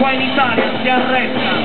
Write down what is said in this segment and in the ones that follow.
qua in Italia si arresta.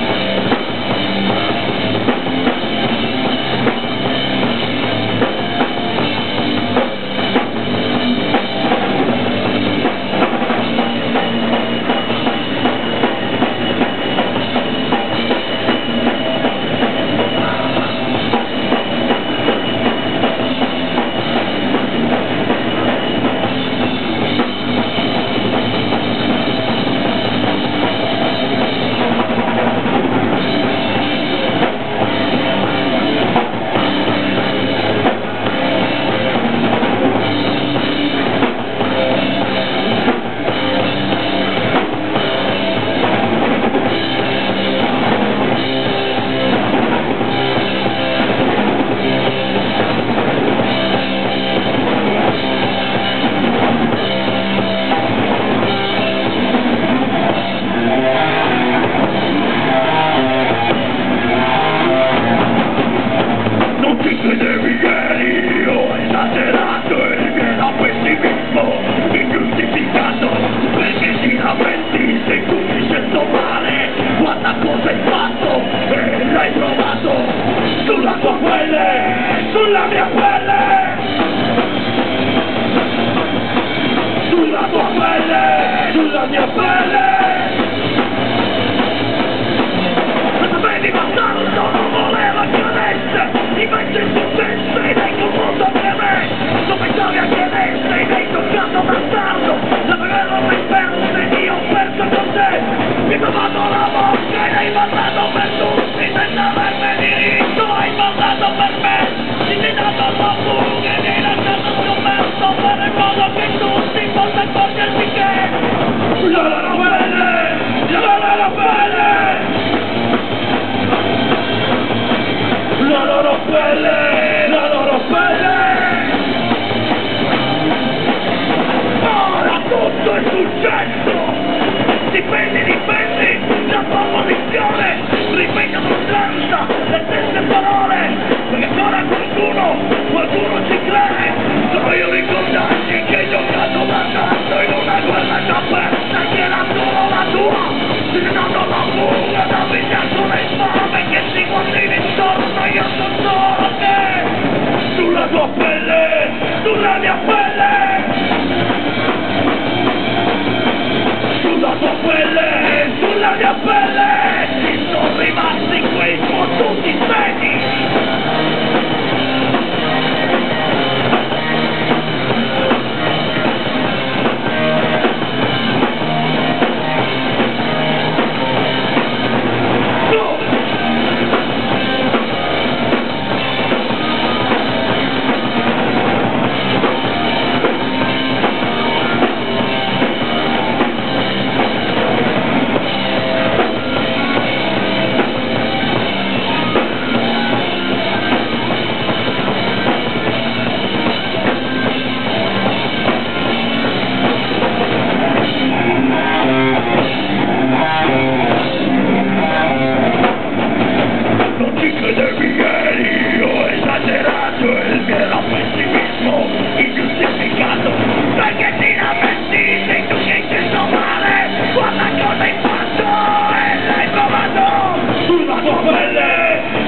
Sous la mer palais Sous la mer palais Sous la disparen, disparen.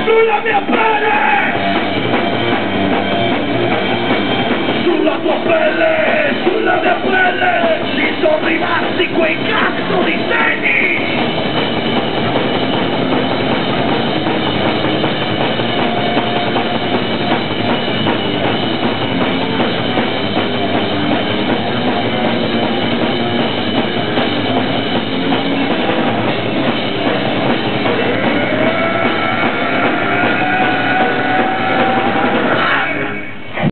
¡Chula me apele! ¡Chula tu apele! ¡Chula me apele!